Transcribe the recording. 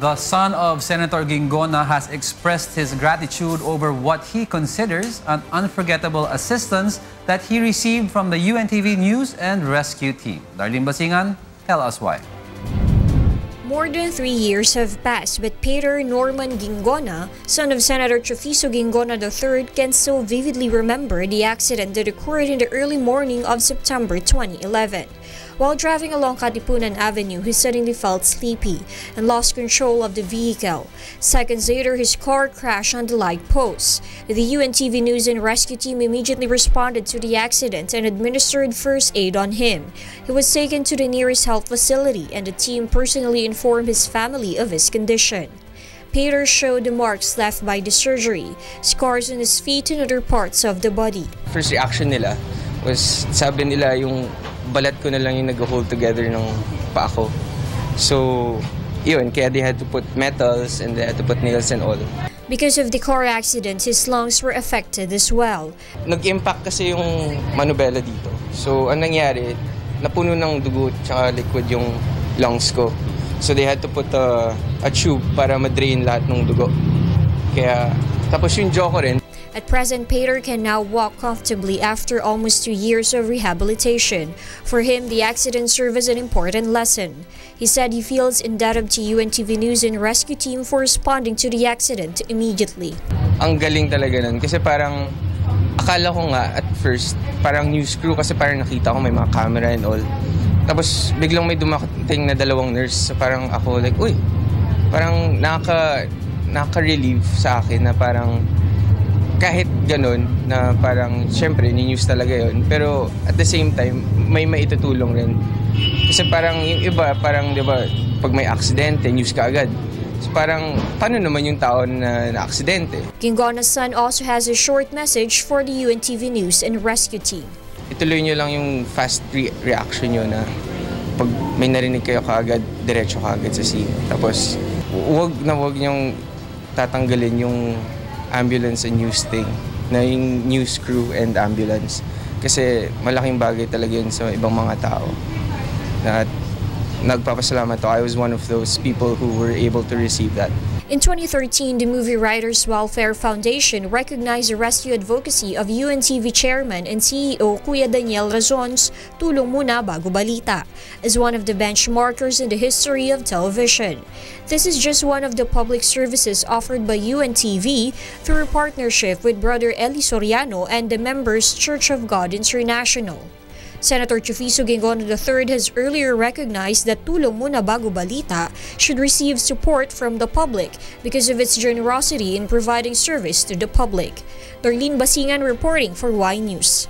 The son of Senator Gingona has expressed his gratitude over what he considers an unforgettable assistance that he received from the UNTV News and Rescue Team. Darlene Basingan, tell us why. More than three years have passed, but Peter Norman Gingona, son of Senator Trofiso Gingona III, can still vividly remember the accident that occurred in the early morning of September 2011. While driving along Katipunan Avenue, he suddenly felt sleepy and lost control of the vehicle. Seconds later, his car crashed on the light post. The UNTV News and Rescue Team immediately responded to the accident and administered first aid on him. He was taken to the nearest health facility and the team personally informed his family of his condition. Peter showed the marks left by the surgery, scars on his feet and other parts of the body. First reaction nila was sabi nila yung balat ko na lang yung nag-hold together ng pa ako. So, yun, kaya they had to put metals and they had to put nails and all. Because of the car accident, his lungs were affected as well. Nag-impact kasi yung manubela dito. So, ang nangyari, napuno ng dugo at liquid yung lungs ko. So, they had to put a, a tube para ma-drain lahat ng dugo. Kaya, tapos yung jaw ko rin, At present, Peter can now walk comfortably after almost two years of rehabilitation. For him, the accident served as an important lesson. He said he feels indebted to UNTV News and Rescue Team for responding to the accident immediately. ang galing talaga nun. Kasi parang, akala ko nga at first, parang news crew kasi parang nakita ko may mga camera and all. Tapos biglang may dumating na dalawang nurse. So parang ako like, uy, parang nakaka, nakaka-relieve sa akin na parang kahit ganun na parang syempre ni-news talaga yon pero at the same time may maitutulong rin kasi parang yung iba parang 'di ba pag may aksidente news ka agad so parang paano naman yung tao na na aksidente Gingona's son also has a short message for the UNTV News and Rescue Team. ituloy nyo lang yung fast re- reaction nyo na pag may narinig kayo kaagad, diretso kaagad sa scene. Tapos, wag na wag nyong tatanggalin yung ambulance and news thing na yung news crew and ambulance. Kasi malaking bagay talaga yun sa ibang mga tao. Na nagpapasalamat ako. I was one of those people who were able to receive that. In 2013, the Movie Writers Welfare Foundation recognized the rescue advocacy of UNTV Chairman and CEO Kuya Daniel Razon's Tulong Muna Bago Balita as one of the benchmarkers in the history of television. This is just one of the public services offered by UNTV through a partnership with Brother Eli Soriano and the members Church of God International. Senator Chufiso Gingono III has earlier recognized that Tulong Muna Bago Balita should receive support from the public because of its generosity in providing service to the public. Darlene Basingan reporting for Y News.